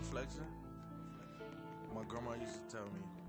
flexing? My grandma used to tell me.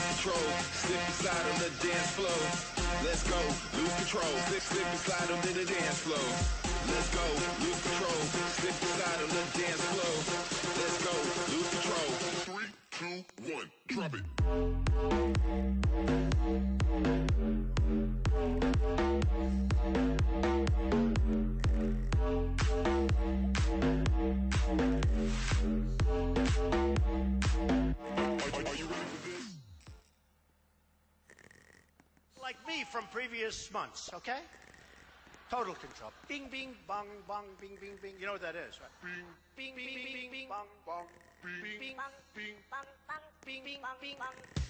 Lose control, slip inside on the dance floor. Let's go, lose control, slip, slip inside on the dance floor. Let's go, lose control, slip inside on the dance floor. Let's go, lose control. Three, two, one, drop it. Me from previous months, okay? Total control. Bing, bing, bong, bong, bing, bing, bing. You know what that is, right? Bing, Bing, bing, bing, bing, bing, bong, bong, bing, bing, bing, bing, bing. bong, bong, bing, bing, bing, bong. Bing, bing,